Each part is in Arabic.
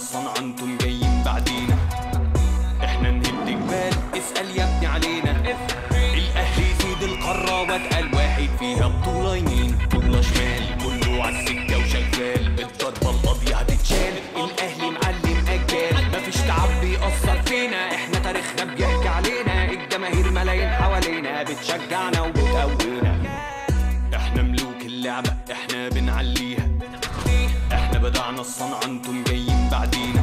الصنعة أنتم جايين بعدينا. إحنا نهد جبال اسأل يا ابني علينا. الأهلي سيد القارة واتقل واحد فيها بطولة يمين. بطولة شمال كله عالسكة وشغال. الضربة القاضية هتتشال. الأهلي معلم أجيال. مفيش تعب بيأثر فينا. إحنا تاريخنا بيحكي علينا. الجماهير ملايين حوالينا بتشجعنا وبتقوينا. إحنا ملوك اللعبة إحنا بنعليها. إحنا بدعنا الصنعة أنتم جايين بعدينا.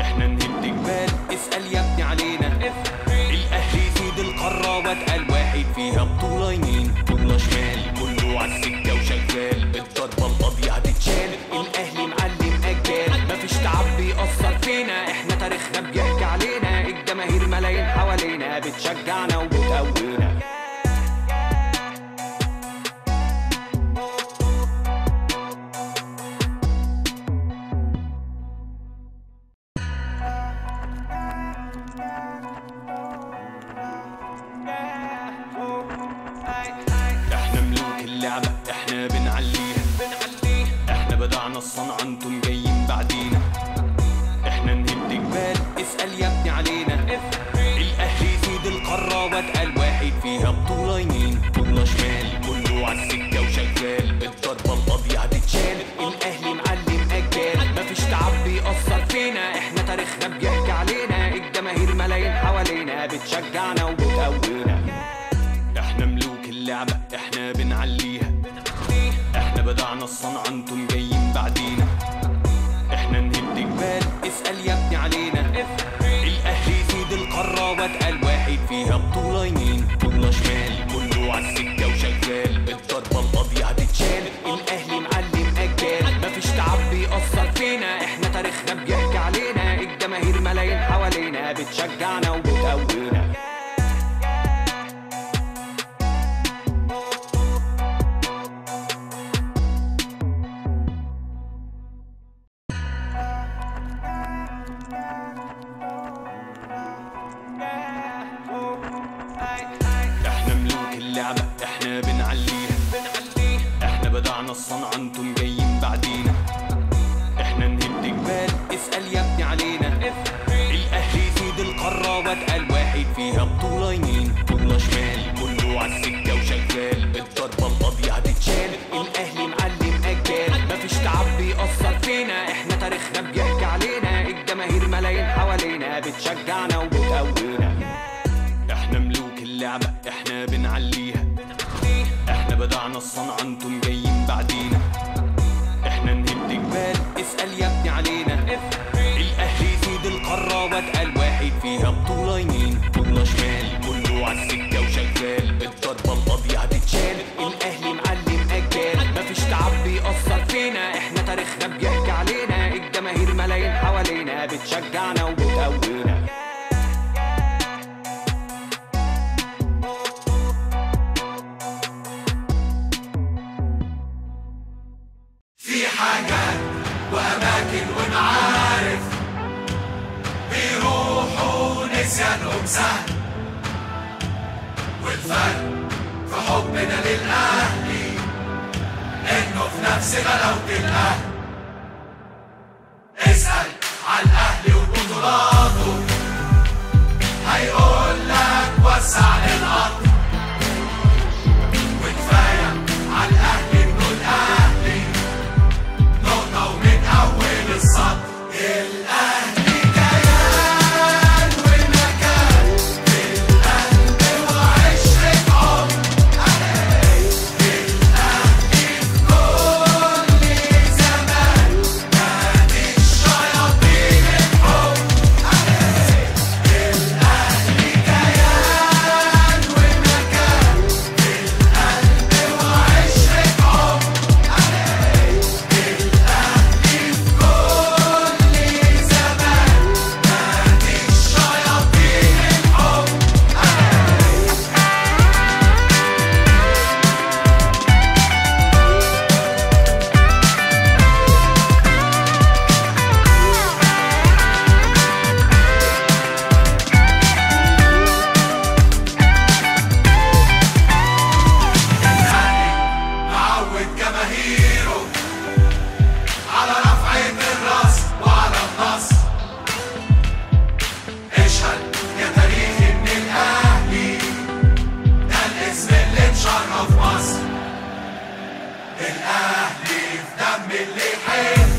إحنا نهد جبال اسأل يا ابني علينا. الأهلي سيد القارة واتقل واحد فيها بطولة يمين بطولة شمال. كله عالسكة وشغال. الضربة القاضية هتتشال. الأهلي معلم اجيال مفيش تعب بيأثر فينا. إحنا تاريخنا بيحكي علينا. الجماهير ملايين حوالينا بتشجعنا بتشجعنا وبتقوينا. إحنا ملوك اللعبة إحنا بنعليها. إحنا بدعنا الصنعة أنتم جايين بعدينا. إحنا نهد جبال اسأل يا ابني علينا. الأهلي سيد القارة واتقل واحد فيها بطولة يمين بطولة شمال كله عالسكة وشغال. الضربة جبال اسأل يا ابني علينا. الأهلي سيد القارة واتقل واحد فيها بطولة يمين بطولة شمال. كله عالسكة وشغال. الضربة القاضية هتتشال. الأهلي معلم اجيال مفيش تعب بيأثر فينا. إحنا تاريخنا بيحكي علينا الجماهير ملايين حوالينا بتشجعنا وبتقوينا. إحنا ملوك اللعبة. إحنا حوالينا بتشجعنا وبتقوينا في حاجات وأماكن بيروحوا نسيانهم سهل والفرق في حبنا للأهلي إنه في نفس غلاوة الأهل. الاهلي في دم اللي حيل.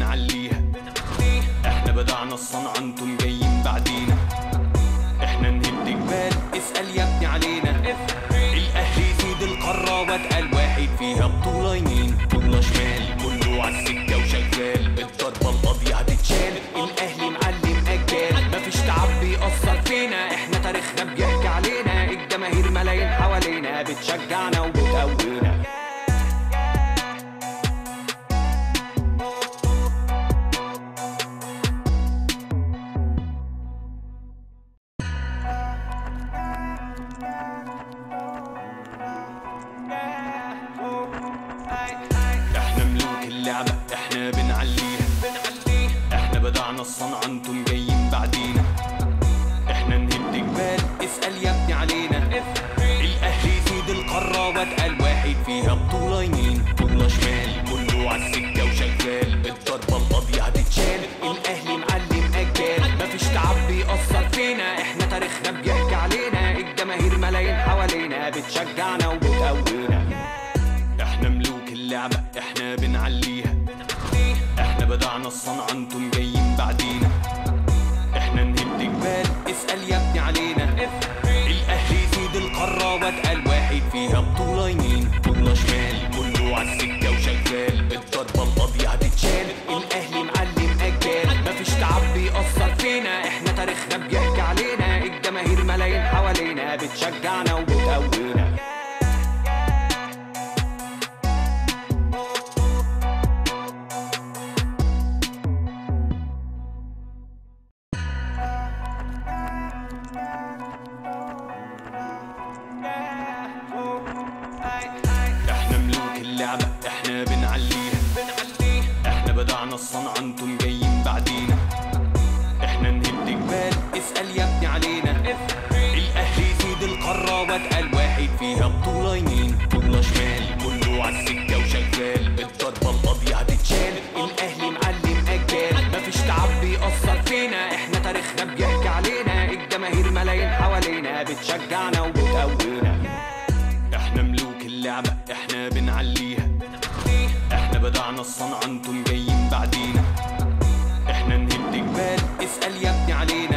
بنعليها. إحنا بدعنا الصنعة أنتم جايين بعدينا. إحنا نهد جبال اسأل يا ابني علينا. الأهلي سيد القارة واتقل واحد فيها بطولة يمين بطولة شمال كله عالسكة وشغال. الضربة القاضية هتتشال. الأهلي معلم اجيال مفيش تعب بيأثر فينا. إحنا تاريخنا بيحكي علينا. الجماهير ملايين حوالينا بتشجعنا وبتقوينا. الصنعة أنتم جايين بعدينا. إحنا نهد جبال اسأل يا ابني علينا. الأهلي سيد القارة واتقل واحد فيها بطولة يمين بطولة شمال. كله عالسكة وشغال. الضربة القاضية هتتشال. الأهلي معلم اجيال مفيش تعب بيأثر فينا. إحنا تاريخنا بيحكي علينا الجماهير ملايين حوالينا بتشجعنا تشجعنا وبتقوينا. إحنا ملوك اللعبة إحنا بنعليها. إحنا بدعنا الصنعة أنتم جايين بعدينا. إحنا نهد جبال اسأل يا ابني علينا.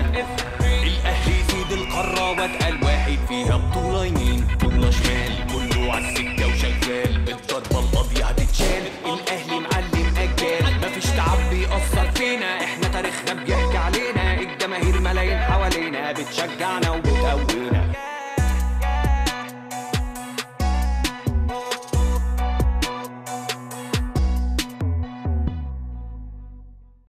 الأهلي يزيد القارة واتقال واحد فيها بطولة يمين بطولة شمال. كله عالسكة وشغال الضربة الأبيض هتتشال